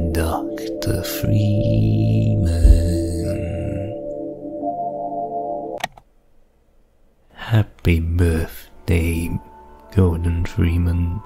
Doctor Freeman. Happy birthday, Gordon Freeman.